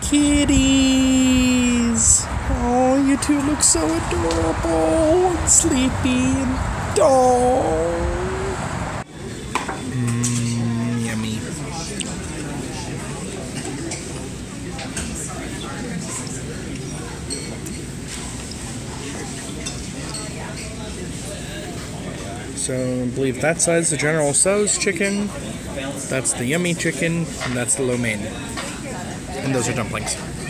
kitties. Oh, you two look so adorable and sleepy and oh. Mmm, yummy. So I believe that side's the General Tso's chicken, that's the yummy chicken, and that's the lo mein. And those are dumplings.